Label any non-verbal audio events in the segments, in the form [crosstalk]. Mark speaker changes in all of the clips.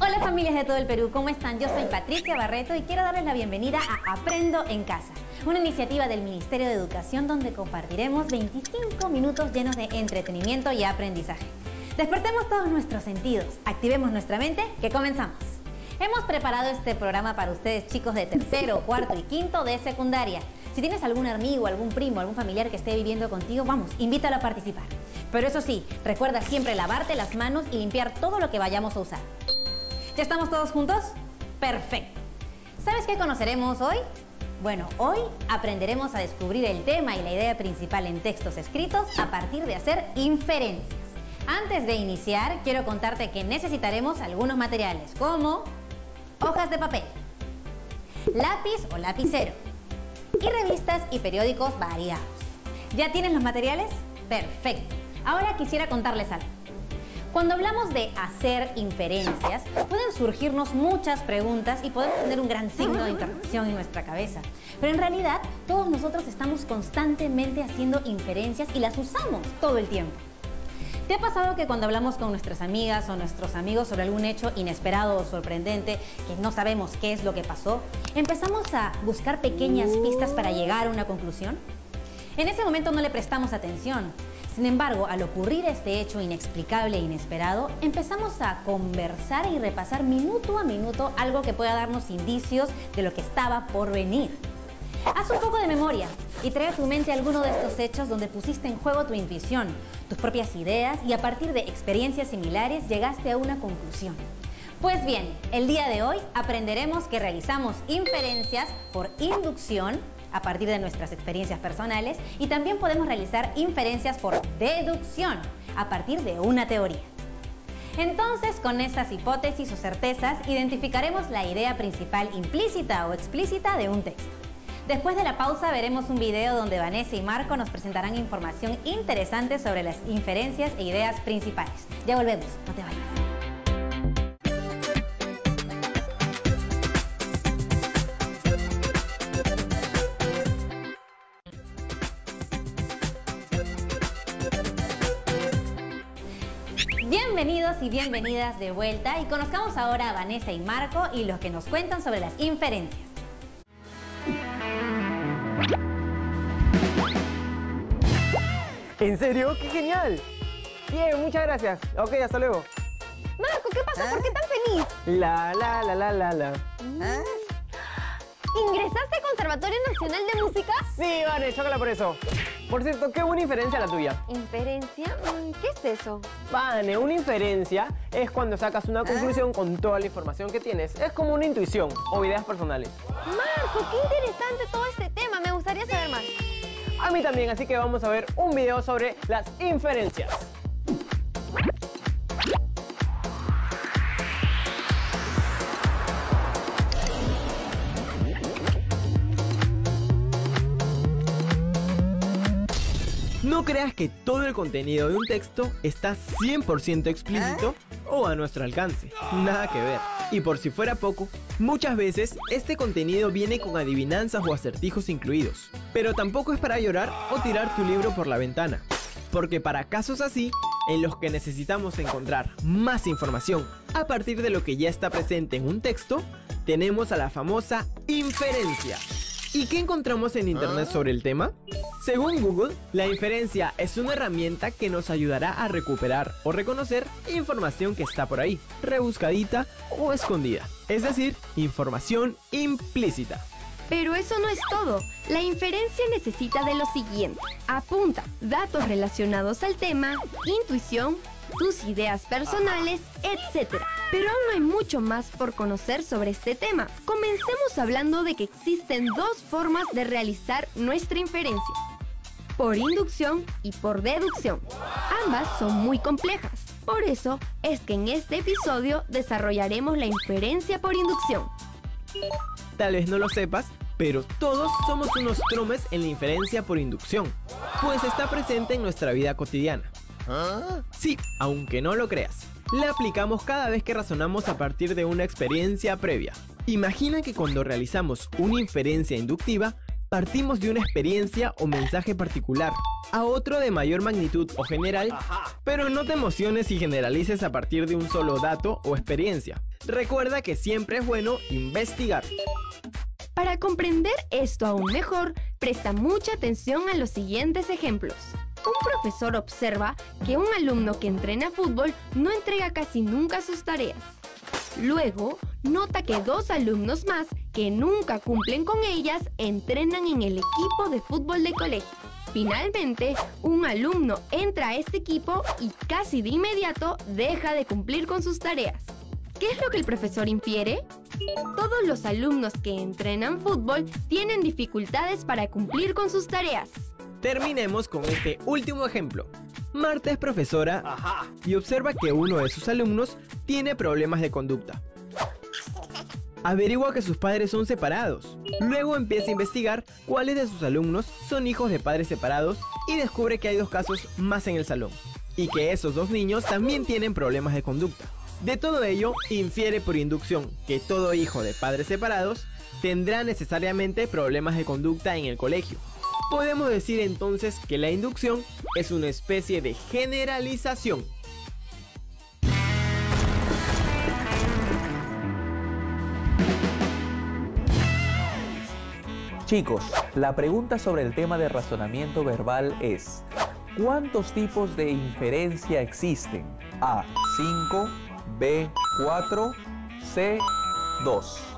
Speaker 1: Hola familias de todo el Perú, ¿cómo están? Yo soy Patricia Barreto y quiero darles la bienvenida a Aprendo en Casa, una iniciativa del Ministerio de Educación donde compartiremos 25 minutos llenos de entretenimiento y aprendizaje. Despertemos todos nuestros sentidos, activemos nuestra mente, que comenzamos. Hemos preparado este programa para ustedes chicos de tercero, cuarto y quinto de secundaria. Si tienes algún amigo, algún primo, algún familiar que esté viviendo contigo, vamos, invítalo a participar. Pero eso sí, recuerda siempre lavarte las manos y limpiar todo lo que vayamos a usar. ¿Ya estamos todos juntos? Perfecto. ¿Sabes qué conoceremos hoy? Bueno, hoy aprenderemos a descubrir el tema y la idea principal en textos escritos a partir de hacer inferencias. Antes de iniciar, quiero contarte que necesitaremos algunos materiales como hojas de papel, lápiz o lapicero y revistas y periódicos variados. ¿Ya tienes los materiales? Perfecto. Ahora quisiera contarles algo. Cuando hablamos de hacer inferencias, pueden surgirnos muchas preguntas y podemos tener un gran signo de interrogación en nuestra cabeza. Pero en realidad, todos nosotros estamos constantemente haciendo inferencias y las usamos todo el tiempo. ¿Te ha pasado que cuando hablamos con nuestras amigas o nuestros amigos sobre algún hecho inesperado o sorprendente, que no sabemos qué es lo que pasó, empezamos a buscar pequeñas pistas para llegar a una conclusión? En ese momento no le prestamos atención. Sin embargo, al ocurrir este hecho inexplicable e inesperado, empezamos a conversar y repasar minuto a minuto algo que pueda darnos indicios de lo que estaba por venir. Haz un poco de memoria y trae a tu mente alguno de estos hechos donde pusiste en juego tu intuición, tus propias ideas y a partir de experiencias similares llegaste a una conclusión. Pues bien, el día de hoy aprenderemos que realizamos inferencias por inducción a partir de nuestras experiencias personales y también podemos realizar inferencias por deducción a partir de una teoría. Entonces, con estas hipótesis o certezas, identificaremos la idea principal implícita o explícita de un texto. Después de la pausa veremos un video donde Vanessa y Marco nos presentarán información interesante sobre las inferencias e ideas principales. Ya volvemos, no te vayas. Bienvenidos y bienvenidas de vuelta y conozcamos ahora a Vanessa y Marco y los que nos cuentan sobre las inferencias.
Speaker 2: ¿En serio? ¡Qué genial! Bien, muchas gracias. Ok, hasta luego.
Speaker 3: Marco, ¿qué pasa? ¿Por qué tan feliz?
Speaker 2: La, la, la, la, la, la.
Speaker 3: ¿Ingresaste al Conservatorio Nacional de Música?
Speaker 2: Sí, vale, chócala por eso. Por cierto, qué buena inferencia la tuya.
Speaker 3: ¿Inferencia? Mm, ¿Qué es eso?
Speaker 2: Vane, una inferencia es cuando sacas una conclusión con toda la información que tienes. Es como una intuición o ideas personales.
Speaker 3: Marco, qué interesante todo este tema. Me gustaría saber más.
Speaker 2: A mí también, así que vamos a ver un video sobre las inferencias. No creas que todo el contenido de un texto está 100% explícito o a nuestro alcance. Nada que ver. Y por si fuera poco, muchas veces este contenido viene con adivinanzas o acertijos incluidos. Pero tampoco es para llorar o tirar tu libro por la ventana. Porque para casos así, en los que necesitamos encontrar más información a partir de lo que ya está presente en un texto, tenemos a la famosa inferencia. ¿Y qué encontramos en internet sobre el tema? Según Google, la inferencia es una herramienta que nos ayudará a recuperar o reconocer información que está por ahí, rebuscadita o escondida. Es decir, información implícita.
Speaker 4: Pero eso no es todo. La inferencia necesita de lo siguiente. Apunta datos relacionados al tema, intuición, tus ideas personales, etc. Pero aún hay mucho más por conocer sobre este tema. Comencemos hablando de que existen dos formas de realizar nuestra inferencia. Por inducción y por deducción. Ambas son muy complejas. Por eso es que en este episodio desarrollaremos la inferencia por inducción.
Speaker 2: Tal vez no lo sepas, pero todos somos unos tromes en la inferencia por inducción, pues está presente en nuestra vida cotidiana. Sí, aunque no lo creas, la aplicamos cada vez que razonamos a partir de una experiencia previa. Imagina que cuando realizamos una inferencia inductiva, partimos de una experiencia o mensaje particular a otro de mayor magnitud o general, pero no te emociones y generalices a partir de un solo dato o experiencia. Recuerda que siempre es bueno investigar.
Speaker 4: Para comprender esto aún mejor, presta mucha atención a los siguientes ejemplos. Un profesor observa que un alumno que entrena fútbol no entrega casi nunca sus tareas. Luego, nota que dos alumnos más que nunca cumplen con ellas entrenan en el equipo de fútbol de colegio. Finalmente, un alumno entra a este equipo y casi de inmediato deja de cumplir con sus tareas. ¿Qué es lo que el profesor infiere? Todos los alumnos que entrenan fútbol tienen dificultades para cumplir con sus tareas.
Speaker 2: Terminemos con este último ejemplo. Marta es profesora y observa que uno de sus alumnos tiene problemas de conducta. Averigua que sus padres son separados. Luego empieza a investigar cuáles de sus alumnos son hijos de padres separados y descubre que hay dos casos más en el salón. Y que esos dos niños también tienen problemas de conducta. De todo ello, infiere por inducción que todo hijo de padres separados tendrá necesariamente problemas de conducta en el colegio. Podemos decir entonces que la inducción es una especie de generalización.
Speaker 5: Chicos, la pregunta sobre el tema de razonamiento verbal es, ¿cuántos tipos de inferencia existen? A, 5, B, 4, C, 2.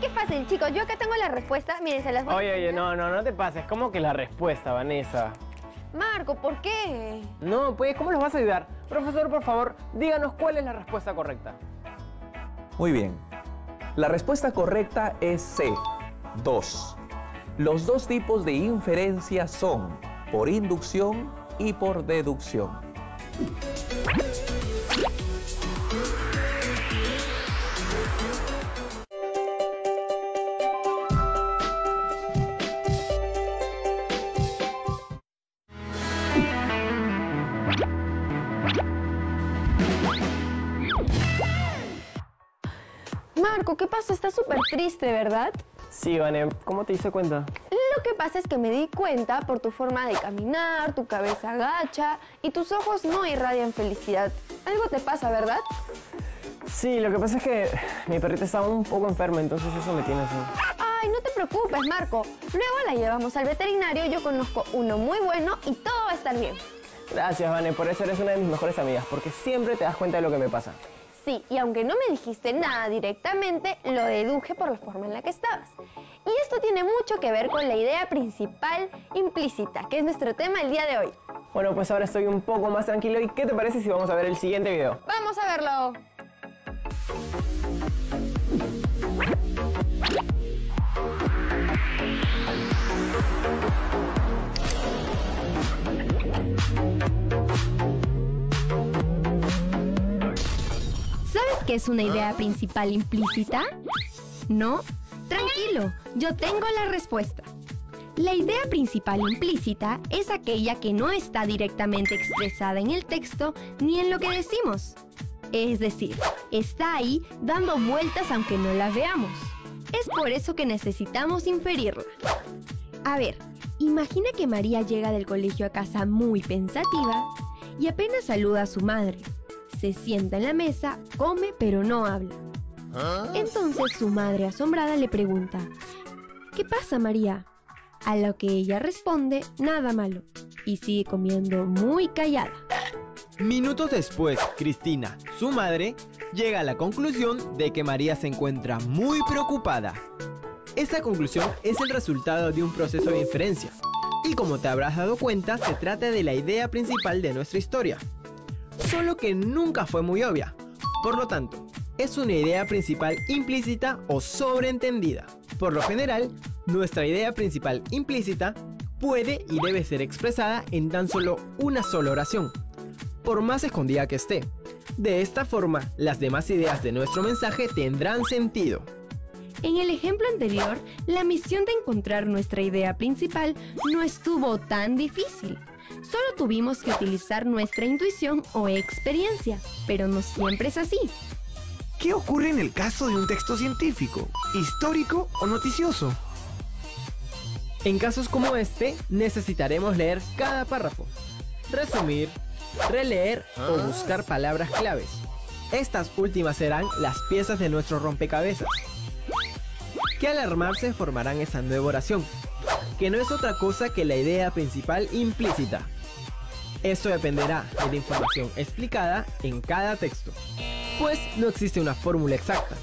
Speaker 3: Qué fácil, chicos. Yo acá tengo la respuesta. Miren, se las voy a
Speaker 6: Oye, oye,
Speaker 3: enseñar.
Speaker 6: no, no, no te pases. ¿Cómo que la respuesta, Vanessa?
Speaker 3: Marco, ¿por qué?
Speaker 6: No, pues, ¿cómo los vas a ayudar? Profesor, por favor, díganos cuál es la respuesta correcta.
Speaker 5: Muy bien. La respuesta correcta es C, 2. Los dos tipos de inferencia son por inducción y por deducción.
Speaker 3: Marco, ¿qué pasó? Estás súper triste, ¿verdad?
Speaker 6: Sí, Vane, ¿cómo te diste cuenta?
Speaker 3: Lo que pasa es que me di cuenta por tu forma de caminar, tu cabeza agacha y tus ojos no irradian felicidad. Algo te pasa, ¿verdad?
Speaker 6: Sí, lo que pasa es que mi perrita estaba un poco enferma, entonces eso me tiene así.
Speaker 3: Ay, no te preocupes, Marco. Luego la llevamos al veterinario, yo conozco uno muy bueno y todo va a estar bien.
Speaker 6: Gracias, Vane, por eso eres una de mis mejores amigas, porque siempre te das cuenta de lo que me pasa.
Speaker 3: Sí, y aunque no me dijiste nada directamente, lo deduje por la forma en la que estabas. Y esto tiene mucho que ver con la idea principal implícita, que es nuestro tema el día de hoy.
Speaker 6: Bueno, pues ahora estoy un poco más tranquilo y ¿qué te parece si vamos a ver el siguiente video?
Speaker 3: Vamos a verlo.
Speaker 4: ¿Sabes qué es una idea principal implícita? ¿No? Tranquilo, yo tengo la respuesta. La idea principal implícita es aquella que no está directamente expresada en el texto ni en lo que decimos. Es decir, está ahí dando vueltas aunque no la veamos. Es por eso que necesitamos inferirla. A ver, imagina que María llega del colegio a casa muy pensativa y apenas saluda a su madre. Se sienta en la mesa, come pero no habla. Entonces su madre asombrada le pregunta, ¿qué pasa María? A lo que ella responde, nada malo, y sigue comiendo muy callada.
Speaker 2: Minutos después, Cristina, su madre, llega a la conclusión de que María se encuentra muy preocupada. Esta conclusión es el resultado de un proceso de inferencia. Y como te habrás dado cuenta, se trata de la idea principal de nuestra historia. Solo que nunca fue muy obvia. Por lo tanto, es una idea principal implícita o sobreentendida. Por lo general, nuestra idea principal implícita puede y debe ser expresada en tan solo una sola oración, por más escondida que esté. De esta forma, las demás ideas de nuestro mensaje tendrán sentido.
Speaker 4: En el ejemplo anterior, la misión de encontrar nuestra idea principal no estuvo tan difícil. Solo tuvimos que utilizar nuestra intuición o experiencia, pero no siempre es así.
Speaker 7: ¿Qué ocurre en el caso de un texto científico, histórico o noticioso?
Speaker 2: En casos como este, necesitaremos leer cada párrafo, resumir, releer o buscar palabras claves. Estas últimas serán las piezas de nuestro rompecabezas, que al armarse formarán esa nueva oración, que no es otra cosa que la idea principal implícita. Esto dependerá de la información explicada en cada texto, pues no existe una fórmula exacta.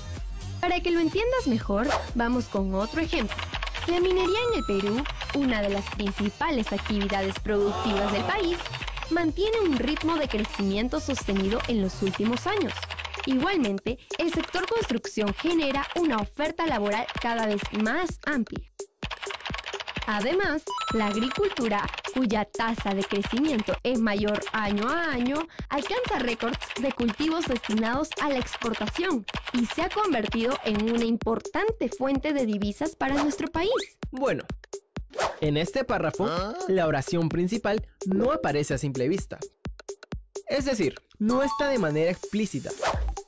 Speaker 4: Para que lo entiendas mejor, vamos con otro ejemplo. La minería en el Perú, una de las principales actividades productivas del país, mantiene un ritmo de crecimiento sostenido en los últimos años. Igualmente, el sector construcción genera una oferta laboral cada vez más amplia. Además, la agricultura, cuya tasa de crecimiento es mayor año a año, alcanza récords de cultivos destinados a la exportación y se ha convertido en una importante fuente de divisas para nuestro país.
Speaker 2: Bueno, en este párrafo, la oración principal no aparece a simple vista. Es decir, no está de manera explícita.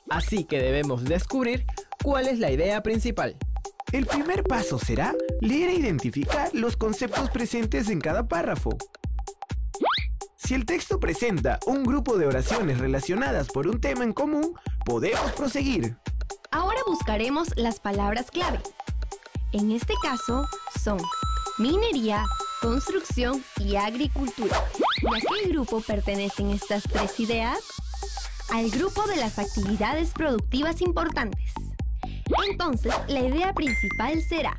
Speaker 2: Así que debemos descubrir cuál es la idea principal.
Speaker 7: El primer paso será leer e identificar los conceptos presentes en cada párrafo. Si el texto presenta un grupo de oraciones relacionadas por un tema en común, podemos proseguir.
Speaker 4: Ahora buscaremos las palabras clave. En este caso son minería, construcción y agricultura. ¿Y a qué grupo pertenecen estas tres ideas? Al grupo de las actividades productivas importantes. Entonces, la idea principal será,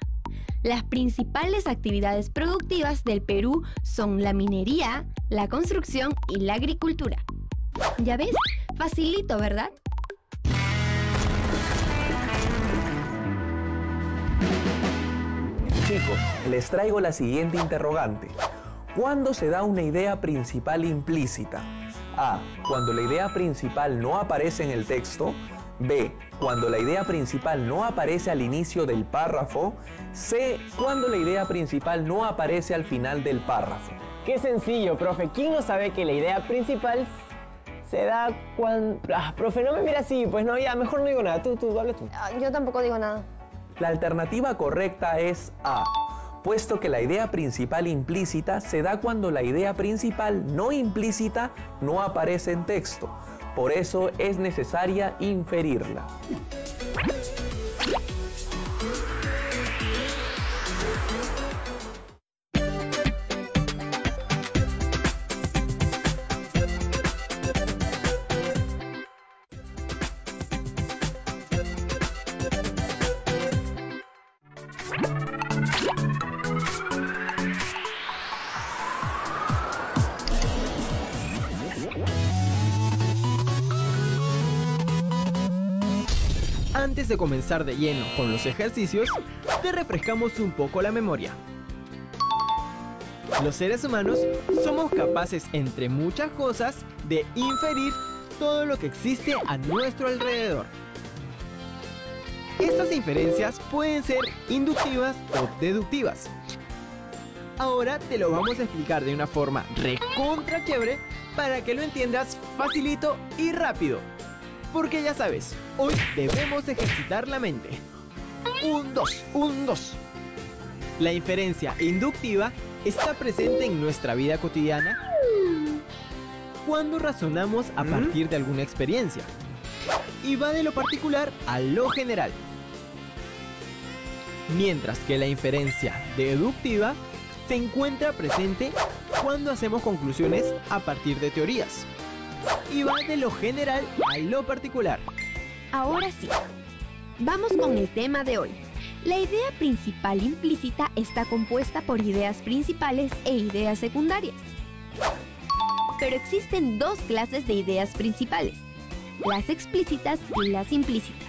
Speaker 4: las principales actividades productivas del Perú son la minería, la construcción y la agricultura. ¿Ya ves? Facilito, ¿verdad?
Speaker 5: Chicos, les traigo la siguiente interrogante. ¿Cuándo se da una idea principal implícita? A. Cuando la idea principal no aparece en el texto. B. Cuando la idea principal no aparece al inicio del párrafo. C. Cuando la idea principal no aparece al final del párrafo.
Speaker 6: Qué sencillo, profe. ¿Quién no sabe que la idea principal se da cuando... Ah, profe, no me mira así. Pues no, ya, mejor no digo nada. Tú, tú, habla tú.
Speaker 3: Ah, Yo tampoco digo nada.
Speaker 5: La alternativa correcta es A, puesto que la idea principal implícita se da cuando la idea principal no implícita no aparece en texto. Por eso es necesaria inferirla.
Speaker 2: Antes de comenzar de lleno con los ejercicios, te refrescamos un poco la memoria. Los seres humanos somos capaces, entre muchas cosas, de inferir todo lo que existe a nuestro alrededor. Estas inferencias pueden ser inductivas o deductivas. Ahora te lo vamos a explicar de una forma recontra para que lo entiendas facilito y rápido. Porque ya sabes, hoy debemos ejercitar la mente. Un, dos, un, dos. La inferencia inductiva está presente en nuestra vida cotidiana cuando razonamos a partir de alguna experiencia. Y va de lo particular a lo general. Mientras que la inferencia deductiva se encuentra presente cuando hacemos conclusiones a partir de teorías. Y va de lo general a lo particular.
Speaker 4: Ahora sí, vamos con el tema de hoy. La idea principal implícita está compuesta por ideas principales e ideas secundarias. Pero existen dos clases de ideas principales, las explícitas y las implícitas.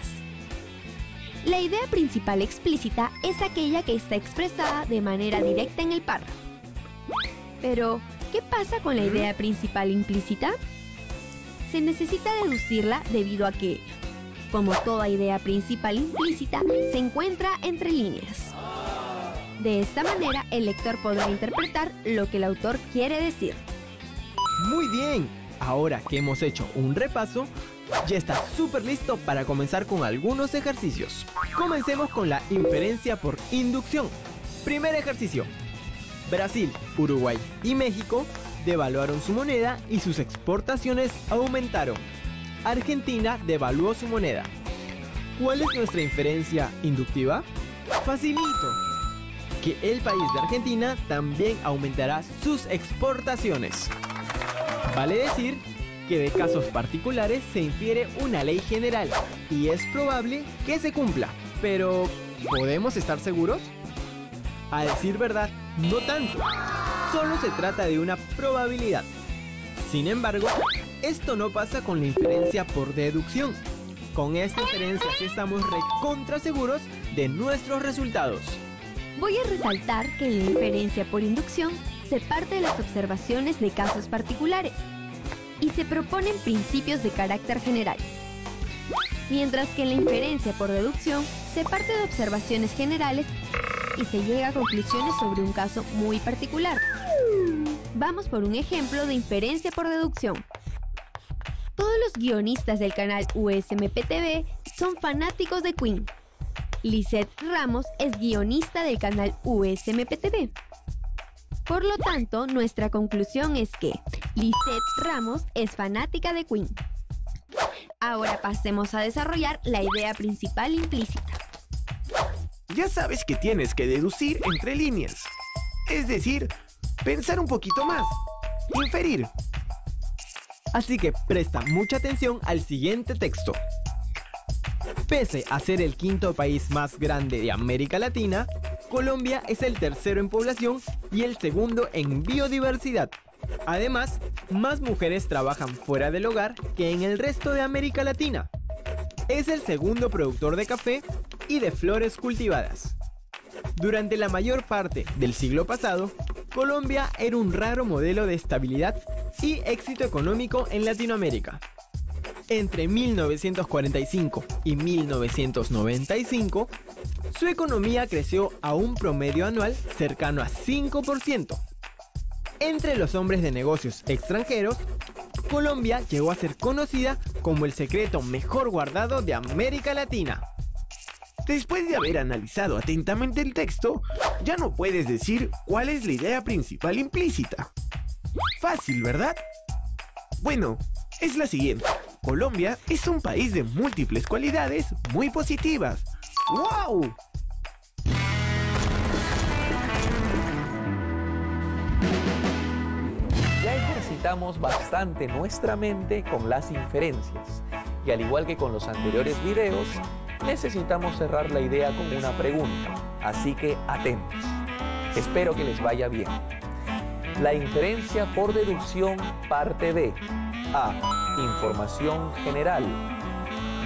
Speaker 4: La idea principal explícita es aquella que está expresada de manera directa en el párrafo. Pero, ¿qué pasa con la idea principal implícita? Se necesita deducirla debido a que, como toda idea principal implícita, se encuentra entre líneas. De esta manera, el lector podrá interpretar lo que el autor quiere decir.
Speaker 2: Muy bien, ahora que hemos hecho un repaso, ya está súper listo para comenzar con algunos ejercicios. Comencemos con la inferencia por inducción. Primer ejercicio. Brasil, Uruguay y México devaluaron su moneda y sus exportaciones aumentaron. Argentina devaluó su moneda. ¿Cuál es nuestra inferencia inductiva? Facilito. Que el país de Argentina también aumentará sus exportaciones. Vale decir que de casos particulares se infiere una ley general y es probable que se cumpla. Pero, ¿podemos estar seguros? A decir verdad, no tanto. Solo se trata de una probabilidad. Sin embargo, esto no pasa con la inferencia por deducción. Con esta inferencia sí estamos recontra seguros de nuestros resultados.
Speaker 4: Voy a resaltar que la inferencia por inducción se parte de las observaciones de casos particulares y se proponen principios de carácter general. Mientras que la inferencia por deducción se parte de observaciones generales y se llega a conclusiones sobre un caso muy particular. Vamos por un ejemplo de inferencia por deducción. Todos los guionistas del canal USMPTV son fanáticos de Queen. Lisette Ramos es guionista del canal USMPTV. Por lo tanto, nuestra conclusión es que Lisette Ramos es fanática de Queen. Ahora pasemos a desarrollar la idea principal implícita.
Speaker 7: Ya sabes que tienes que deducir entre líneas. Es decir, pensar un poquito más. Inferir.
Speaker 2: Así que presta mucha atención al siguiente texto. Pese a ser el quinto país más grande de América Latina, Colombia es el tercero en población y el segundo en biodiversidad. Además, más mujeres trabajan fuera del hogar que en el resto de América Latina. Es el segundo productor de café y de flores cultivadas. Durante la mayor parte del siglo pasado, Colombia era un raro modelo de estabilidad y éxito económico en Latinoamérica. Entre 1945 y 1995, su economía creció a un promedio anual cercano a 5%. Entre los hombres de negocios extranjeros, Colombia llegó a ser conocida como el secreto mejor guardado de América Latina.
Speaker 7: Después de haber analizado atentamente el texto, ya no puedes decir cuál es la idea principal implícita. Fácil, ¿verdad? Bueno, es la siguiente. Colombia es un país de múltiples cualidades muy positivas. ¡Wow!
Speaker 5: Ya ejercitamos bastante nuestra mente con las inferencias y al igual que con los anteriores videos, necesitamos cerrar la idea con una pregunta, así que atentos. Espero que les vaya bien. La inferencia por deducción parte de A. Información general.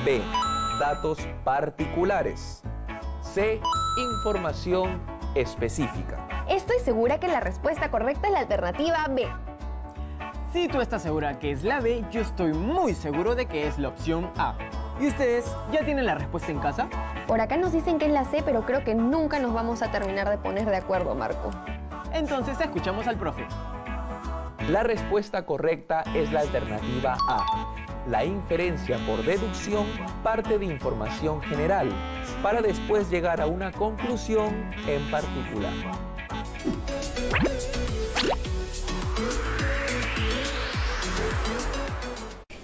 Speaker 5: B. Datos particulares. C. Información específica.
Speaker 3: Estoy segura que la respuesta correcta es la alternativa B.
Speaker 6: Si tú estás segura que es la B, yo estoy muy seguro de que es la opción A. ¿Y ustedes ya tienen la respuesta en casa?
Speaker 3: Por acá nos dicen que es la C, pero creo que nunca nos vamos a terminar de poner de acuerdo, Marco.
Speaker 6: Entonces escuchamos al profe.
Speaker 5: La respuesta correcta es la alternativa A. La inferencia por deducción parte de información general para después llegar a una conclusión en particular.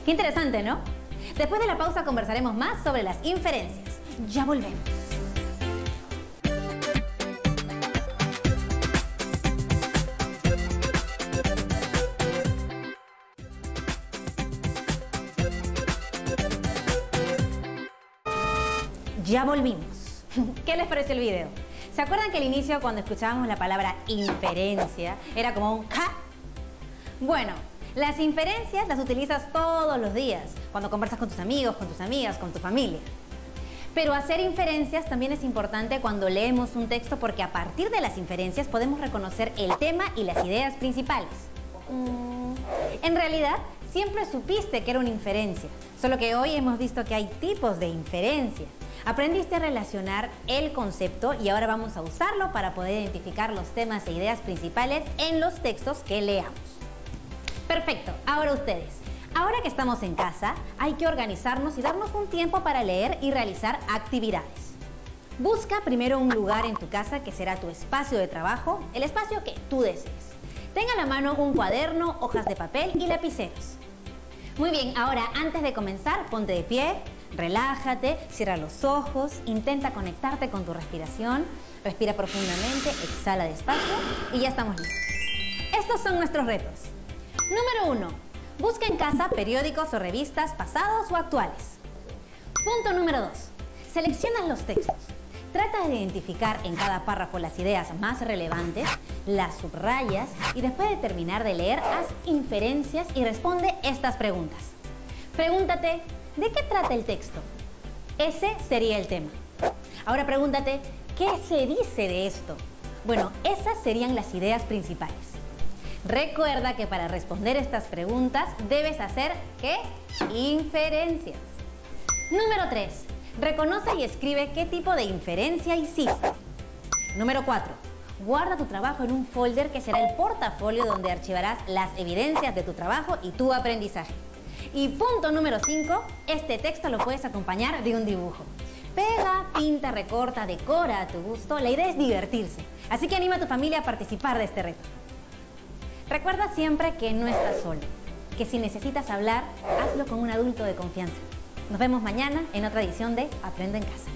Speaker 1: Qué interesante, ¿no? Después de la pausa conversaremos más sobre las inferencias. Ya volvemos. Ya volvimos. [laughs] ¿Qué les pareció el video? ¿Se acuerdan que al inicio cuando escuchábamos la palabra inferencia era como un ja? Bueno, las inferencias las utilizas todos los días, cuando conversas con tus amigos, con tus amigas, con tu familia. Pero hacer inferencias también es importante cuando leemos un texto porque a partir de las inferencias podemos reconocer el tema y las ideas principales. Mm, en realidad, siempre supiste que era una inferencia, solo que hoy hemos visto que hay tipos de inferencia. Aprendiste a relacionar el concepto y ahora vamos a usarlo para poder identificar los temas e ideas principales en los textos que leamos. Perfecto, ahora ustedes. Ahora que estamos en casa, hay que organizarnos y darnos un tiempo para leer y realizar actividades. Busca primero un lugar en tu casa que será tu espacio de trabajo, el espacio que tú desees. Tenga a la mano un cuaderno, hojas de papel y lapiceros. Muy bien, ahora antes de comenzar, ponte de pie, relájate, cierra los ojos, intenta conectarte con tu respiración, respira profundamente, exhala despacio y ya estamos listos. Estos son nuestros retos. Número 1. Busca en casa periódicos o revistas pasados o actuales. Punto número 2. Selecciona los textos. Trata de identificar en cada párrafo las ideas más relevantes, las subrayas y después de terminar de leer, haz inferencias y responde estas preguntas. Pregúntate, ¿de qué trata el texto? Ese sería el tema. Ahora pregúntate, ¿qué se dice de esto? Bueno, esas serían las ideas principales. Recuerda que para responder estas preguntas debes hacer, ¿qué? Inferencias. Número 3. Reconoce y escribe qué tipo de inferencia hiciste. Número 4. Guarda tu trabajo en un folder que será el portafolio donde archivarás las evidencias de tu trabajo y tu aprendizaje. Y punto número 5, este texto lo puedes acompañar de un dibujo. Pega, pinta, recorta, decora a tu gusto. La idea es divertirse. Así que anima a tu familia a participar de este reto. Recuerda siempre que no estás solo, que si necesitas hablar, hazlo con un adulto de confianza. Nos vemos mañana en otra edición de Aprende en Casa.